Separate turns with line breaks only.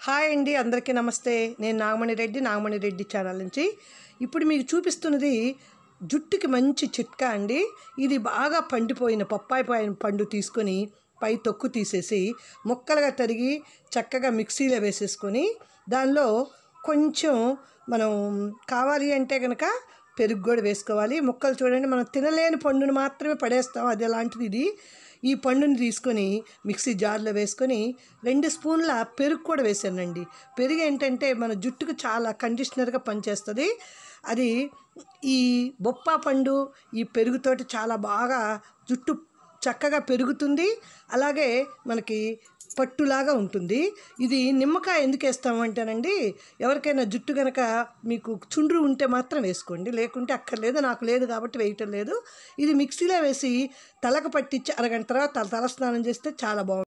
Hi అండి అందరికీ నమస్తే. నేను నాగమణి రెడ్డి నాగమణి రెడ్డి ఛానల్ నుంచి. ఇప్పుడు మీకు చూపిస్తున్నది జుట్టుకి మంచి చిట్కా అండి. ఇది బాగా పండిపోయిన పప్పాయి పైన పండు తీసుకొని పై తొక్కు తీసేసి ముక్కలుగా తరిగి చక్కగా మిక్సీలో వేసేసుకొని దానిలో కొంచెం మనం కావాలి అంటే కనుక పెరుగు కూడా వేసుకోవాలి. ముక్కలు చూడండి మనం తినలేని పండును మాత్రమే పడేస్తాం. అది అలాంటిది ఇది? ఈ పండుని తీసుకొని మిక్సీ జార్లో వేసుకొని రెండు స్పూన్ల పెరుగు కూడా వేసానండి. పెరుగు ఏంటంటే మన జుట్టుకు చాలా కండిషనర్గా పనిచేస్తుంది. అది ఈ బొప్పా పండు ఈ పెరుగుతోటి చాలా బాగా జుట్టు చక్కగా పెరుగుతుంది. అలాగే మనకి పట్టులాగా ఉంటుంది. ఇది నిమ్మకాయ ఎందుకు వేస్తామంటేనండి ఎవరికైనా జుట్టు కనుక మీకు చుండ్రు ఉంటే మాత్రం వేసుకోండి. లేకుంటే అక్కర్లేదు నాకు లేదు కాబట్టి వేయటం లేదు. ఇది మిక్సీలో వేసి తలకు పట్టించి అరగంట తర్వాత తల స్నానం చేస్తే చాలా బాగుంటుంది.